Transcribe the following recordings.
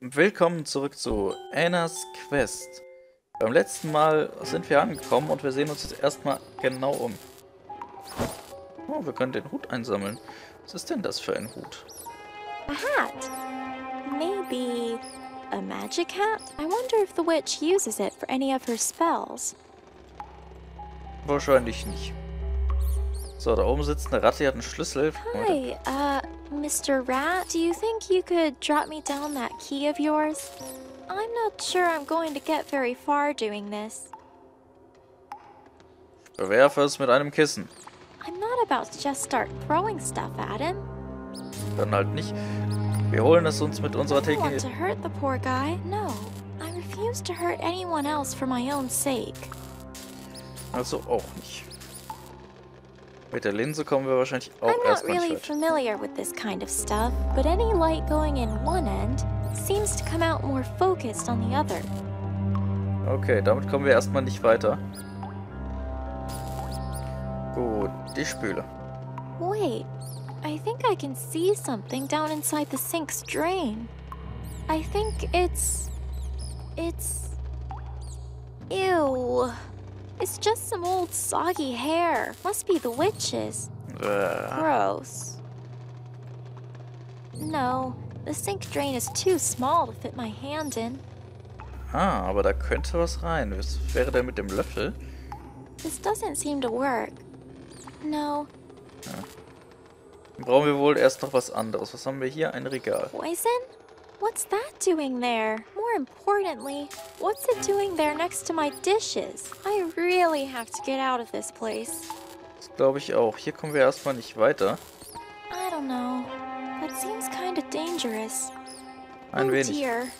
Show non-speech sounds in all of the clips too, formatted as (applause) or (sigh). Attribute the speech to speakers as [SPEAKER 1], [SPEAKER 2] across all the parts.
[SPEAKER 1] Willkommen zurück zu Annas Quest. Beim letzten Mal sind wir angekommen und wir sehen uns jetzt erstmal genau um. Oh, wir können den Hut einsammeln. Was ist denn das für ein Hut?
[SPEAKER 2] A hat. Maybe a magic hat? I wonder if the witch uses it for any of her spells.
[SPEAKER 1] Wahrscheinlich nicht. So, da oben sitzt eine Ratte, die hat einen Schlüssel.
[SPEAKER 2] Hi, uh, Mr. Rat, do you think you could drop me down that key of yours? I'm not sure I'm going to get very far doing this.
[SPEAKER 1] Bewerfe es mit einem Kissen.
[SPEAKER 2] I'm not about to just start throwing stuff at him.
[SPEAKER 1] Dann halt nicht. Wir holen es uns mit unserer
[SPEAKER 2] I don't want to hurt the poor guy. No, I refuse to hurt anyone else for my own sake.
[SPEAKER 1] Also auch nicht. Mit der Linse kommen wir wahrscheinlich auch
[SPEAKER 2] I'm not really familiar with this kind of stuff, but any light going in one end seems to come out more focused on the other.
[SPEAKER 1] Okay, damit kommen wir erstmal nicht weiter. Gut, die Spüle.
[SPEAKER 2] Wait, I think I can see something down inside the sink's drain. I think it's. It's. Ew. It's just some old soggy hair. Must be the witches.
[SPEAKER 1] Äh,
[SPEAKER 2] Gross. No, the sink drain is too small to fit my hand in.
[SPEAKER 1] ah, aber da könnte was rein. Was wäre denn mit dem Löffel?
[SPEAKER 2] This doesn't seem to work. No,
[SPEAKER 1] Dann brauchen wir wohl erst noch was anderes. Was haben wir hier? Ein Regal.
[SPEAKER 2] poison? What's that doing there? More importantly, what's it doing there next to my dishes? I really have to get out of this place.
[SPEAKER 1] Das glaube ich auch. Hier kommen wir erstmal nicht weiter.
[SPEAKER 2] I don't know. That seems kind of dangerous.
[SPEAKER 1] Ein
[SPEAKER 2] oh
[SPEAKER 1] wenig.
[SPEAKER 2] dear.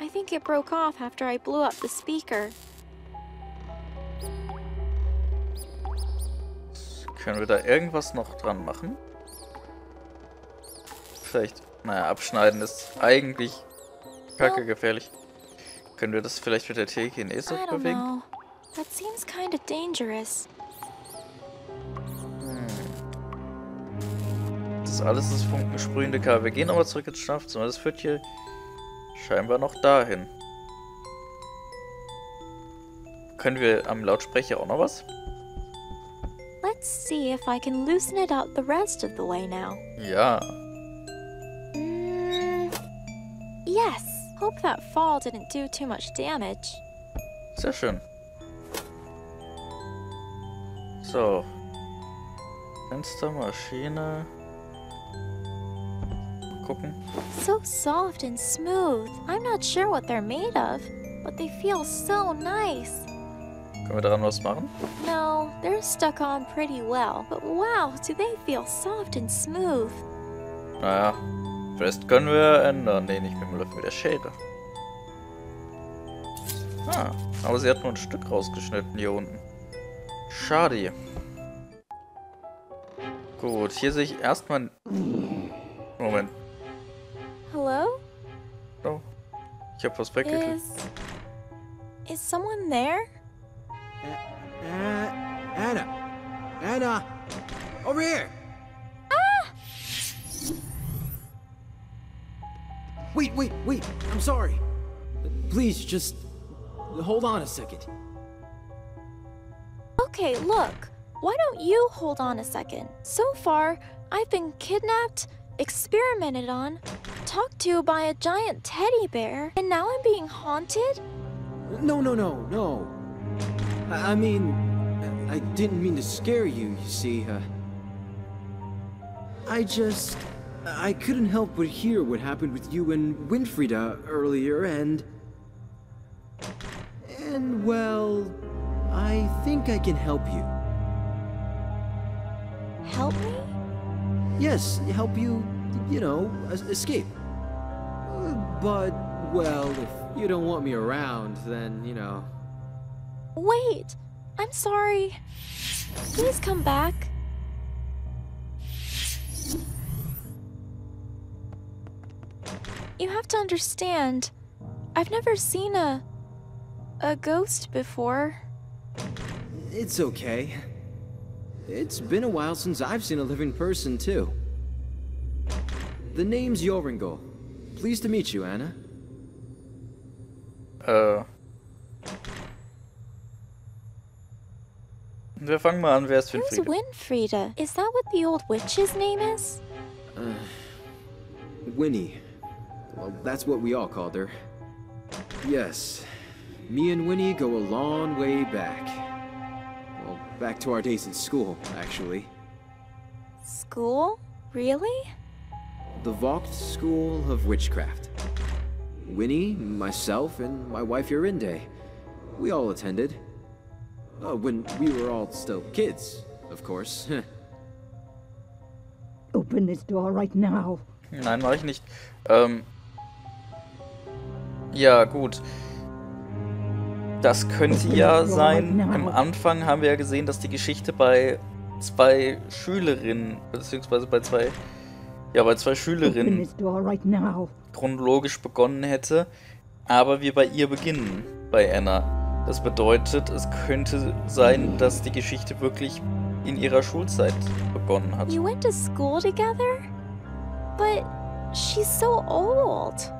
[SPEAKER 2] I think it broke off after I blew up the speaker.
[SPEAKER 1] Können wir da irgendwas noch dran machen? Vielleicht, naja, abschneiden ist eigentlich kacke gefährlich. Können wir das vielleicht mit der Telekinese
[SPEAKER 2] I don't
[SPEAKER 1] bewegen?
[SPEAKER 2] know. That seems kind of dangerous.
[SPEAKER 1] Das ist alles das funkensprühende Kabel. Wir gehen aber zurück ins Schlafzimmer. Das führt hier scheinbar noch dahin. Können wir am Lautsprecher auch noch was?
[SPEAKER 2] Let's see if I can loosen it up the rest of the way now.
[SPEAKER 1] Ja.
[SPEAKER 2] That fall didn't do too much damage.
[SPEAKER 1] Sehr schön. So. Fenster, Maschine. Gucken.
[SPEAKER 2] So soft and smooth. I'm not sure what they're made of, but they feel so nice.
[SPEAKER 1] Können wir daran was machen?
[SPEAKER 2] No, they're stuck on pretty well, but wow, do they feel soft and smooth.
[SPEAKER 1] Naja. Rest können wir ändern. Nee, nicht mit dem Löffel, mit der Schere. Ah, aber sie hat nur ein Stück rausgeschnitten hier unten. Schade. Gut, hier sehe ich erstmal... Moment.
[SPEAKER 2] Hello?
[SPEAKER 1] Oh. Ich habe was weggeklickt.
[SPEAKER 2] Is. Is someone there?
[SPEAKER 3] Uh, Anna! Anna! Over here! Wait, wait, wait! I'm sorry! Please, just hold on a second.
[SPEAKER 2] Okay, look. Why don't you hold on a second? So far, I've been kidnapped, experimented on, talked to by a giant teddy bear, and now I'm being haunted?
[SPEAKER 3] No, no, no, no. I, I mean, I didn't mean to scare you, you see. Uh, I just. I couldn't help but hear what happened with you and Winfrieda earlier, and. And, well. I think I can help you.
[SPEAKER 2] Help me?
[SPEAKER 3] Yes, help you, you know, escape. But, well, if you don't want me around, then, you know.
[SPEAKER 2] Wait! I'm sorry. Please come back. You have to understand. I've never seen a. a ghost before.
[SPEAKER 3] It's okay. It's been a while since I've seen a living person, too. The name's Yoringel. Pleased to meet you, Anna.
[SPEAKER 1] Äh. Wir fangen mal an, wer ist
[SPEAKER 2] Who's Winfrieda? Is that what the old witch's name is?
[SPEAKER 3] Uh, Winnie. Well, that's what we all called her. Yes, me and Winnie go a long way back. Well, back to our days in school, actually.
[SPEAKER 2] School? Really?
[SPEAKER 3] The Vogt School of Witchcraft. Winnie, myself, and my wife Yorinde. We all attended. Uh, when we were all still kids, of course. (laughs)
[SPEAKER 4] Open this door right now.
[SPEAKER 1] Nein, mache ich nicht. Ähm. Ja, gut. Das könnte ja sein. Am Anfang haben wir ja gesehen, dass die Geschichte bei zwei Schülerinnen, beziehungsweise bei zwei, ja, bei zwei Schülerinnen chronologisch begonnen hätte, aber wir bei ihr beginnen, bei Anna. Das bedeutet, es könnte sein, dass die Geschichte wirklich in ihrer Schulzeit begonnen hat.
[SPEAKER 2] You went to school together? But she's so old.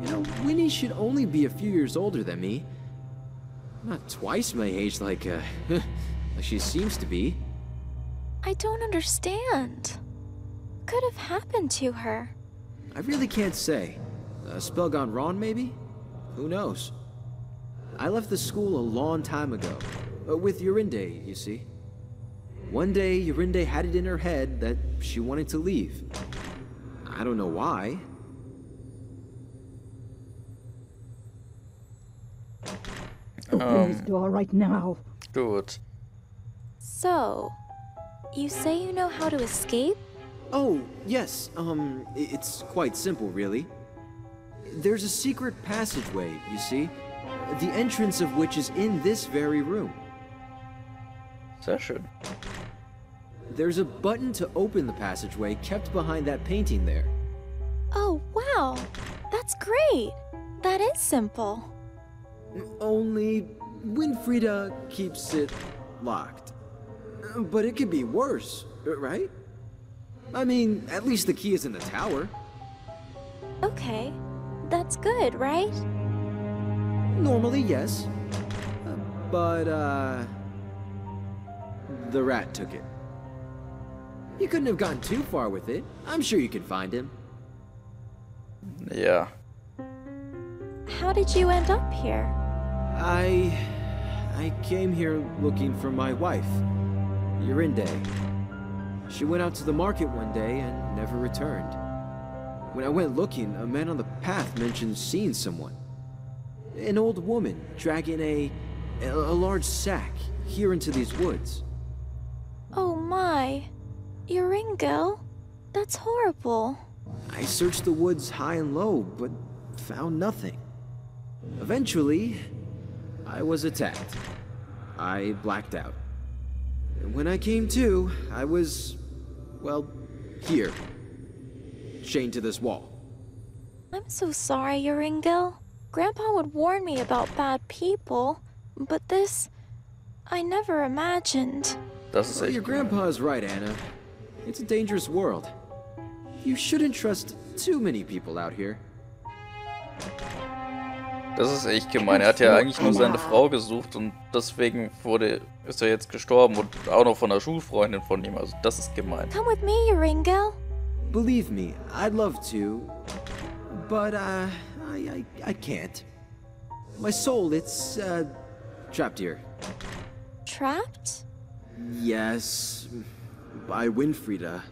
[SPEAKER 3] you know, Winnie should only be a few years older than me. Not twice my age like, uh, (laughs) like she seems to be.
[SPEAKER 2] I don't understand. Could have happened to her.
[SPEAKER 3] I really can't say. A spell gone wrong, maybe? Who knows? I left the school a long time ago. Uh, with Yorinde, you see. One day, Yorinde had it in her head that she wanted to leave. I don't know why.
[SPEAKER 4] Open this door right now.
[SPEAKER 1] Gut.
[SPEAKER 2] So, you say you know how to escape?
[SPEAKER 3] Oh, yes, um, it's quite simple, really. There's a secret passageway, you see, the entrance of which is in this very room.
[SPEAKER 1] Sehr schön.
[SPEAKER 3] There's a button to open the passageway kept behind that painting there.
[SPEAKER 2] Oh, wow. That's great. That is simple.
[SPEAKER 3] Only Winfrieda keeps it locked. But it could be worse, right? I mean, at least the key is in the tower.
[SPEAKER 2] Okay. That's good, right?
[SPEAKER 3] Normally, yes. Uh, But, uh. The rat took it. You couldn't have gotten too far with it. I'm sure you could find him.
[SPEAKER 1] Yeah.
[SPEAKER 2] How did you end up here?
[SPEAKER 3] I. I came here looking for my wife, Yorinde. She went out to the market one day and never returned. When I went looking, a man on the path mentioned seeing someone. An old woman dragging a. a, a large sack here into these woods.
[SPEAKER 2] Oh my. Yoringel? That's horrible.
[SPEAKER 3] I searched the woods high and low, but found nothing. Eventually, I was attacked. I blacked out. And when I came to, I was, well, here. Chained to this wall.
[SPEAKER 2] I'm so sorry, Yoringel. Grandpa would warn me about bad people, but this. I never imagined.
[SPEAKER 1] Das ist
[SPEAKER 3] Well, your grandpa is right, Anna. It's a dangerous world. You shouldn't trust too many people out here.
[SPEAKER 1] Das ist echt gemein. Er hat ja eigentlich nur seine Frau gesucht und deswegen wurde, ist er jetzt gestorben und auch noch von einer Schulfreundin von ihm. Also das ist gemein.
[SPEAKER 2] Come with me, Uringil.
[SPEAKER 3] Believe me, I'd love to, but uh, I, I, I can't. My soul, it's uh, trapped here.
[SPEAKER 2] Trapped?
[SPEAKER 3] Yes, by Winfrieda.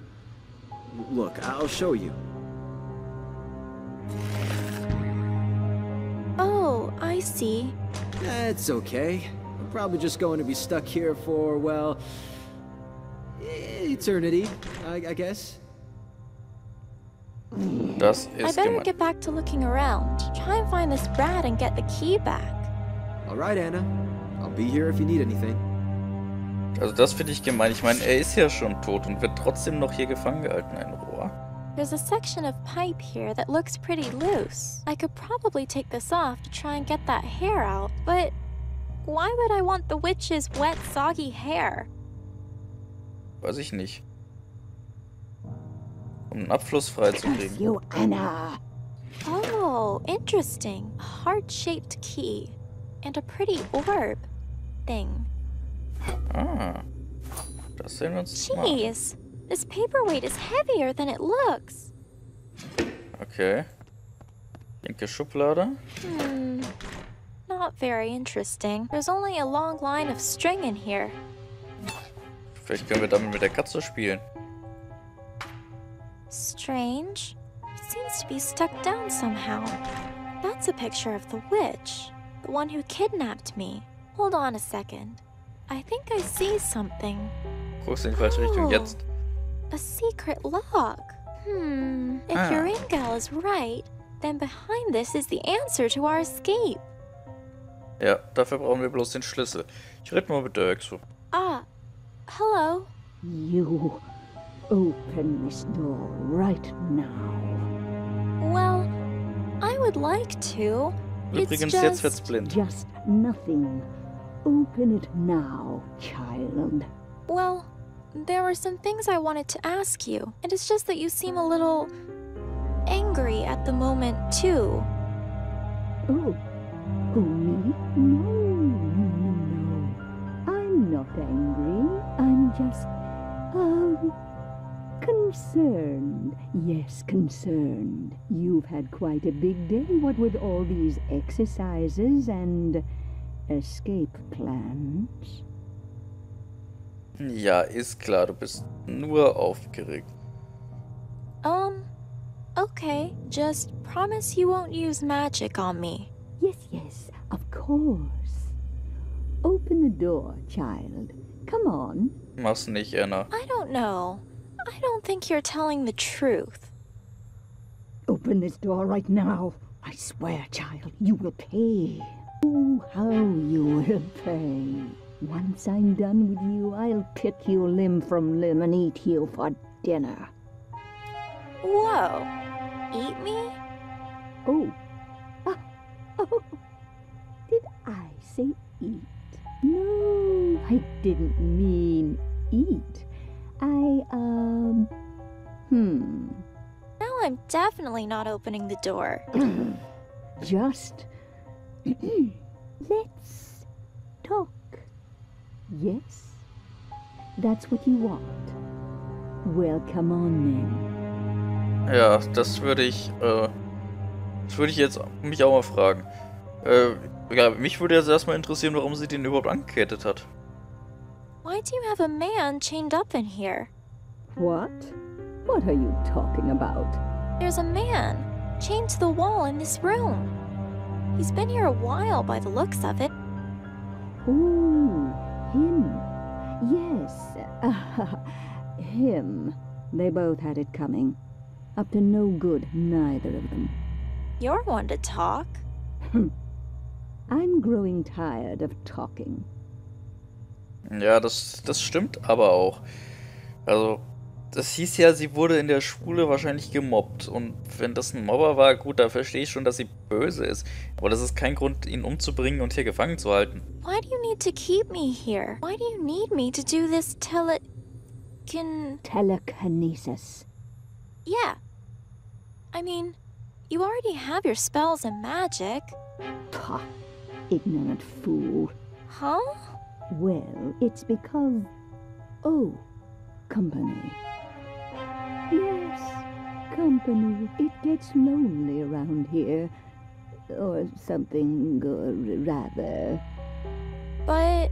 [SPEAKER 3] Look, I'll show you.
[SPEAKER 2] I see.
[SPEAKER 3] That's okay. I'm probably just going to be stuck here for, well, eternity, I, I guess.
[SPEAKER 1] Das
[SPEAKER 2] I
[SPEAKER 1] ist
[SPEAKER 2] better
[SPEAKER 1] gemein.
[SPEAKER 2] get back to looking around. Try and find this brat and get the key back.
[SPEAKER 3] All right, Anna. I'll be here if you need anything.
[SPEAKER 1] Also das finde ich gemein. Ich meine, er ist ja schon tot und wird trotzdem noch hier gefangen gehalten, ein Rohr.
[SPEAKER 2] There's a section of pipe here that looks pretty loose. I could probably take this off to try and get that hair out, but why would I want the witch's wet, soggy hair?
[SPEAKER 1] Weiß ich nicht. Um einen Abfluss freizukriegen.
[SPEAKER 4] Curse you, Anna.
[SPEAKER 2] Oh, interesting. A heart-shaped key. And a pretty orb thing.
[SPEAKER 1] Ah. Das sehen wir uns mal.
[SPEAKER 2] This paperweight is heavier than it looks.
[SPEAKER 1] Okay. Linke Schublade.
[SPEAKER 2] Hmm. Not very interesting. There's only a long line of string in here.
[SPEAKER 1] Vielleicht können wir damit mit der Katze spielen.
[SPEAKER 2] Strange. It seems to be stuck down somehow. That's a picture of the witch, the one who kidnapped me. Hold on a second. I think I see something.
[SPEAKER 1] Guckst in die falsche Richtung.
[SPEAKER 2] Oh.
[SPEAKER 1] Jetzt.
[SPEAKER 2] A secret lock. Hmm. If
[SPEAKER 1] Ah.
[SPEAKER 2] Yoringel is right, then behind this is the answer to our escape.
[SPEAKER 1] Ja, dafür brauchen wir bloß den Schlüssel. Ich rede mal mit Dirk so.
[SPEAKER 2] Ah, hello.
[SPEAKER 4] You open this door right now.
[SPEAKER 2] Well, I would like to. It's
[SPEAKER 1] Übrigens, jetzt wird's blind.
[SPEAKER 4] Just nothing. Open it now, child.
[SPEAKER 2] Well, there were some things I wanted to ask you, and it's just that you seem a little angry at the moment, too.
[SPEAKER 4] Oh, oh me? No, no, no, no. I'm not angry. I'm just, um, concerned. Yes, concerned. You've had quite a big day, what with all these exercises and escape plans.
[SPEAKER 1] Ja, ist klar, du bist nur aufgeregt.
[SPEAKER 2] Um, okay. Just promise you won't use magic on me.
[SPEAKER 4] Yes, yes, of course. Open the door, child. Come on.
[SPEAKER 1] Mach's nicht, Anna.
[SPEAKER 2] I don't know. I don't think you're telling the truth.
[SPEAKER 4] Open this door right now. I swear, child, you will pay. Oh, how you will pay. Once I'm done with you, I'll pick you limb from limb and eat you for dinner.
[SPEAKER 2] Whoa. Eat me?
[SPEAKER 4] Oh. Ah, oh. Did I say eat? No, I didn't mean eat. I, um, hmm.
[SPEAKER 2] Now I'm definitely not opening the door. (clears throat)
[SPEAKER 4] Just (clears throat) let's talk. Yes? That's what you want. Well, come on then.
[SPEAKER 1] Ja, das würde ich, äh, das würde ich jetzt mich auch mal fragen. Äh, ja, mich würde jetzt erstmal interessieren, warum sie den überhaupt angekettet hat.
[SPEAKER 2] Why do you have a man chained up in here?
[SPEAKER 4] What? What are you talking about?
[SPEAKER 2] There's a man chained to the wall in this room. He's been here a while by the looks of it.
[SPEAKER 4] Oh, him. Yes, (laughs) him. They both had it coming. Up to no good, neither of them.
[SPEAKER 2] You're one to talk. (laughs)
[SPEAKER 4] I'm growing tired of talking.
[SPEAKER 1] Ja, das, das stimmt aber auch. Also, das hieß ja, sie wurde in der Schule wahrscheinlich gemobbt. Und wenn das ein Mobber war, gut, da verstehe ich schon, dass sie böse ist. Aber das ist kein Grund, ihn umzubringen und hier gefangen zu halten.
[SPEAKER 2] Why do you need to keep me here? Why do you need me to do this tele... Can...
[SPEAKER 4] Telekinesis.
[SPEAKER 2] Yeah. I mean, you already have your spells and magic.
[SPEAKER 4] Pah, ignorant fool.
[SPEAKER 2] Huh?
[SPEAKER 4] Well, it's because. Oh, company. Yes, company. It gets lonely around here. Or something, or rather.
[SPEAKER 2] But...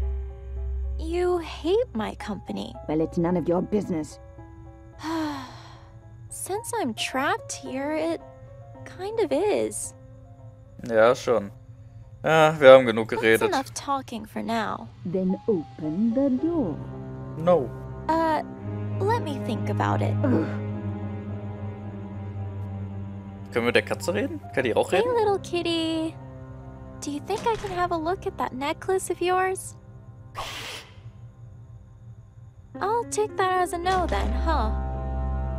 [SPEAKER 2] You hate my company.
[SPEAKER 4] Well, it's none of your business. (sighs)
[SPEAKER 2] Since I'm trapped here, it kind of is.
[SPEAKER 1] Ja, schon. Ja, wir haben genug
[SPEAKER 2] That's enough talking for now.
[SPEAKER 4] Then open the door.
[SPEAKER 1] No.
[SPEAKER 2] Uh, let me think about it.
[SPEAKER 1] Können wir mit der Katze reden? Kann die auch
[SPEAKER 2] Hey,
[SPEAKER 1] reden?
[SPEAKER 2] little kitty. Do you think I can have a look at that necklace of yours? I'll take that as a no then, huh?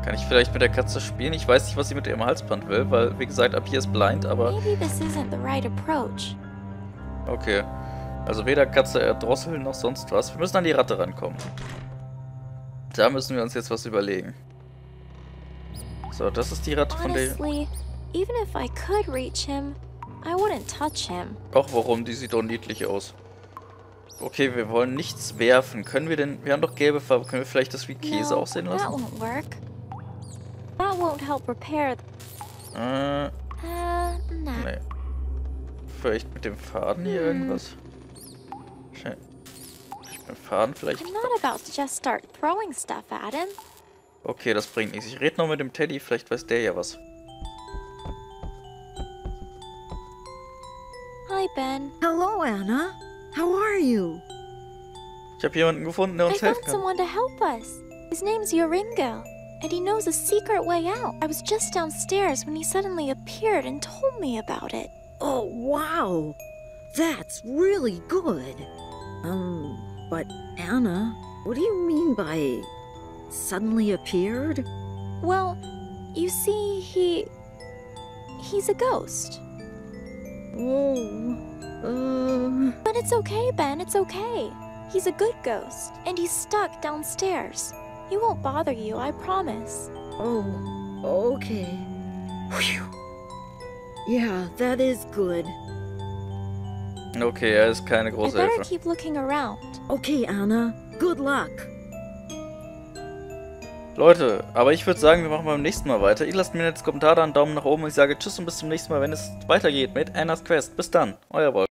[SPEAKER 1] Kann ich vielleicht mit der Katze spielen? Ich weiß nicht, was sie mit ihrem Halsband will, weil, wie gesagt, ab hier ist blind, aber
[SPEAKER 2] Maybe this isn't the right approach.
[SPEAKER 1] okay. Also weder Katze erdrosseln noch sonst was. Wir müssen an die Ratte rankommen. Da müssen wir uns jetzt was überlegen. So, das ist die Ratte, von der... Ach, warum? Die sieht doch niedlich aus. Okay, wir wollen nichts werfen. Können wir denn... Wir haben doch gelbe Farbe. Können wir vielleicht das wie Käse
[SPEAKER 2] no,
[SPEAKER 1] aussehen lassen? Äh,
[SPEAKER 2] Uh, nah.
[SPEAKER 1] nee. Vielleicht mit dem Faden hier irgendwas? Schnell. Mit dem Faden vielleicht...
[SPEAKER 2] I'm not about to just start throwing stuff at him.
[SPEAKER 1] Okay, das bringt nichts. Ich rede noch mit dem Teddy. Vielleicht weiß der ja was.
[SPEAKER 2] Hi, Ben.
[SPEAKER 5] Hello, Anna. How are you?
[SPEAKER 1] Ich habe jemanden gefunden, der
[SPEAKER 2] I
[SPEAKER 1] uns
[SPEAKER 2] found
[SPEAKER 1] helfen kann.
[SPEAKER 2] someone to help us. His name's Yoringo, and he knows a secret way out. I was just downstairs when he suddenly appeared and told me about it.
[SPEAKER 5] Oh, wow. That's really good. Um, but Anna, what do you mean by suddenly appeared?
[SPEAKER 2] Well, you see, he. He's a ghost.
[SPEAKER 5] Oh, uh,
[SPEAKER 2] But it's okay, Ben, it's okay. He's a good ghost, and he's stuck downstairs. He won't bother you, I promise.
[SPEAKER 5] oh, okay. Whew. Yeah, that is good.
[SPEAKER 1] Okay, er ist keine
[SPEAKER 2] I
[SPEAKER 1] große
[SPEAKER 2] better
[SPEAKER 1] Hilfe.
[SPEAKER 2] keep looking around.
[SPEAKER 5] Okay, Anna, good luck.
[SPEAKER 1] Leute, aber ich würde sagen, wir machen beim nächsten Mal weiter. Ihr lasst mir jetzt Kommentare einen Daumen nach oben und ich sage Tschüss und bis zum nächsten Mal, wenn es weitergeht mit Annas Quest. Bis dann, euer Wolf.